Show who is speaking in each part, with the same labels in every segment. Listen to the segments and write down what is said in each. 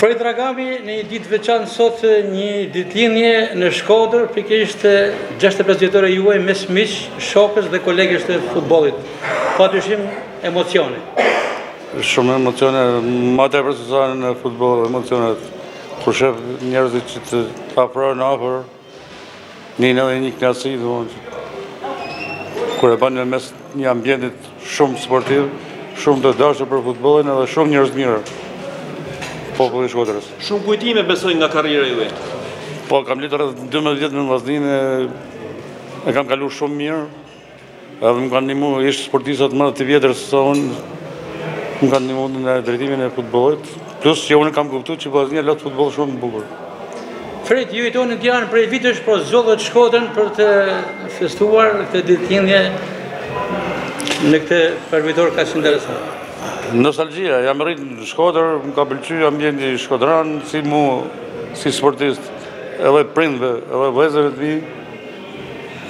Speaker 1: Ferid Rragami në një ditë të veçantë sot një ditëlindje në Shkodër, pikërisht 65 vjetori juaj mes miqsh, shokësh dhe kolegësh të futbollit. Pa dyshim emocione.
Speaker 2: Shumë emocione, ma tepër sesa në futboll emocionet. Kur shef njerëzit që të afrojnë afër, Ndien edhe një knaqsi, domethënë, kur e ban në mes një ambienti shumë sportiv, shumë të dashur për futbollin edhe shumë njerëz të mirë, populli i Shkodrës.
Speaker 3: Shumë kujtime besoj nga karriera juaj?
Speaker 2: Po, kam lujt rreth 12 vjet me Vllazninë, e kam kalu shumë mirë, Edhe më kanë ndihmu, ish-sportistat më të vjetër se sa unë, më kanë ndihmu në drejtimin e futbollit, plus që unë kam kuptu që Vllaznia lot futboll shumë bukur.
Speaker 1: Ferid, ju jetoni në Tiranë prej vitesh, po zgjodhët Shkodrën për të festuar këtë ditëlindje në këtë përvjetor kaq interesant.
Speaker 2: Nostalgjia, jam rrit në Shkodër, më ka pëlqy ambienti shkodran si mu si sportist, edhe prindve, edhe vëllezërve të mi,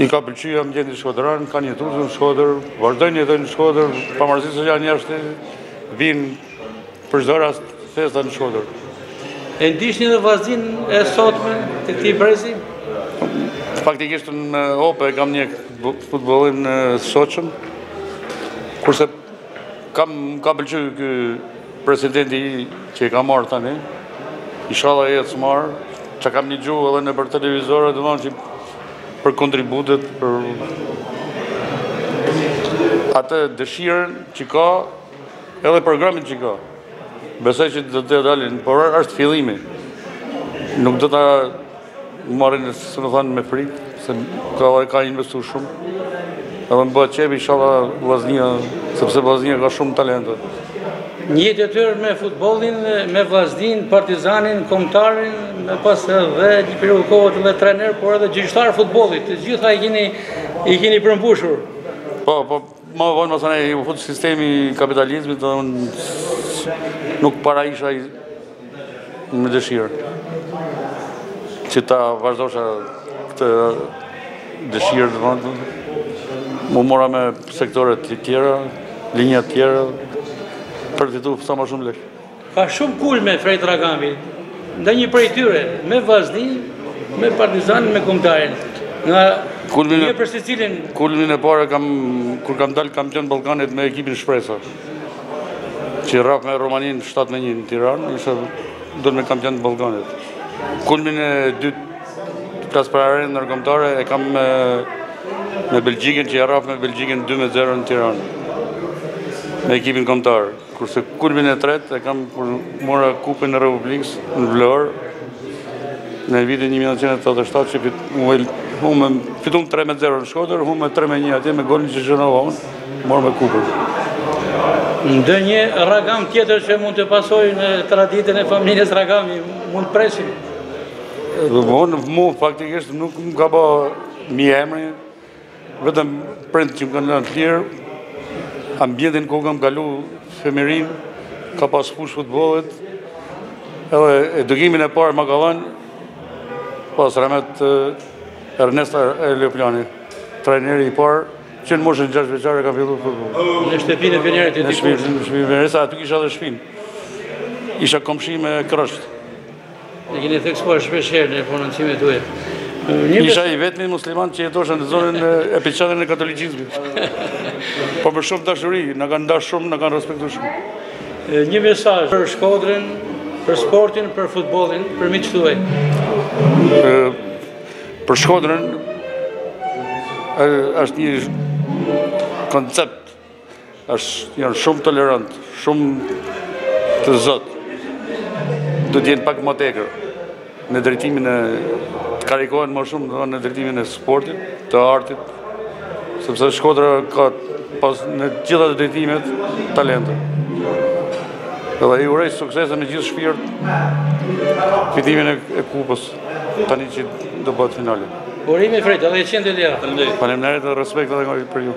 Speaker 2: I ka pëlqy ambienti shkodran, kanë jetuar në Shkodër, vazhdojnë jetojnë në Shkodër, pavarësisht se janë jashtë, vijnë për çdo rast festa në Shkodër.
Speaker 1: E ndiqni dhe Vllazninë e sotme të këtij brezi?
Speaker 2: Faktikisht me hope e kam ndjek futbollin e sotshëm, kurse Më ka pëlqy ky presidenti që e ka marrë tani. Inshallah i ec mbarë, çka kam ndëgju edhe nëpër televizore, domethënë për kontributet, për atë dëshirën që ka, edhe programin që ka. Besoj që do të dalin, por është fillimi. Nuk do ta Marrin domethanë me frikë, se ka dhe ka investu shumë. Edhe më bëhet qejfi, ishalla Vllaznia, sepse Vllaznia ka shumë talente.
Speaker 1: Një jetë e tërë me futbollin, me Vllazninë, Partizanin, Kombëtaren, më pas edhe një periudhë kohe edhe trajner, por edhe gjyqtar futbolli. Të gjitha i keni, i keni përmbushur.
Speaker 2: Po, po, Ma vonë masanej, u fut sistemi i kapitalizmit dhe unë nuk para isha me dëshirë që ta vazhdosha këtë dëshirë domethënë. U mora me sektore të tjera, linja të tjera, për të fitu sa ma shumë lekë.
Speaker 1: Ka shumë kulme Ferid Rragami, ndaj një prej tyre, me Vllazninë, me Partizanin, me Kombëtaren. Nga kulmin një për secilin...
Speaker 2: Kulmin e parë, kam, kur kam dalë kampion Ballkanit me ekipin Shpresa, që rrahëm Rumaninë 7 me 1 në Tiranë, edhe dolëm kampion Ballkanit. Kulmin e dytë, flas për arenën ndërkombëtare, e kam me, me Belgjikën, që rrahëm Belgjikën 2 me 0 në Tiranë, me ekipin kombëtar. Kurse kulmin e tretë e kam kur mora Kupën e Republikës në Vlorë në vitin 1987 që fit, fitum 3 me 0 në Shkodër, humëm 3 me 1 atje me golin që shënova, morëm Kupën.
Speaker 1: Ndonjë Rragam tjetër që mund të pasojë traditën e familjes Rragami, mund të presim.
Speaker 2: Dhe mu faktikisht nuk më ka ba më emri, Vetëm prindt që më kanë lanë të lirë, ambienti ku kam kalu fëmininë, ka pas fushë futbollit, edhe edukimin e parë ma ka dhanë, pas rahmet Ernest Halepiani, trajneri i parë, që në moshën 6 vjeçare kam fillu futboll.
Speaker 1: Në shtepin e Venerit e
Speaker 2: t'i Në shtepin e Venerit, aty kisha dhe shpin. Isha komshi me krejt.
Speaker 1: E keni theksuar shpesh herë në prononcimet tuaja.
Speaker 2: Isha i vetmi musliman që jetojsha në zonën, epiqendrën e katolicizmit. Po me shumë dashuri, na kanë dashë shumë, na kanë respektu shumë.
Speaker 1: Një mesazh për Shkodrën, për sportin, për futbollin, për miqtë tuaj.
Speaker 2: Për Shkodrën është një koncept Është, janë shumë tolerantë, shumë të zotë. Do të jenë pak më tekër në drejtimin e të karikohen më shumë në drejtimin e sportit, të artit, sepse Shkodra ka pas në të gjitha drejtimet talente. Dhe i uroj suksese me gjithë shpirt fitimin e kupës tani që do bëhet finale.
Speaker 1: Urime Fred, edhe njëqind të
Speaker 2: tjera. Faleminderit dhe respekt edhe nga për ju.